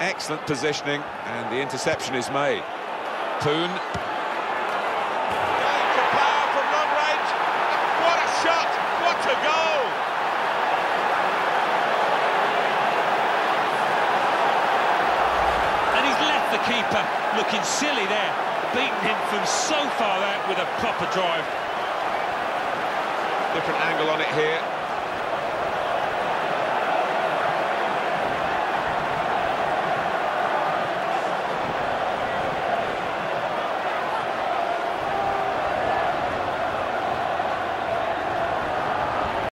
Excellent positioning, and the interception is made. Poon. What a shot! What a goal! And he's left the keeper looking silly there, beating him from so far out with a proper drive. Different angle on it here.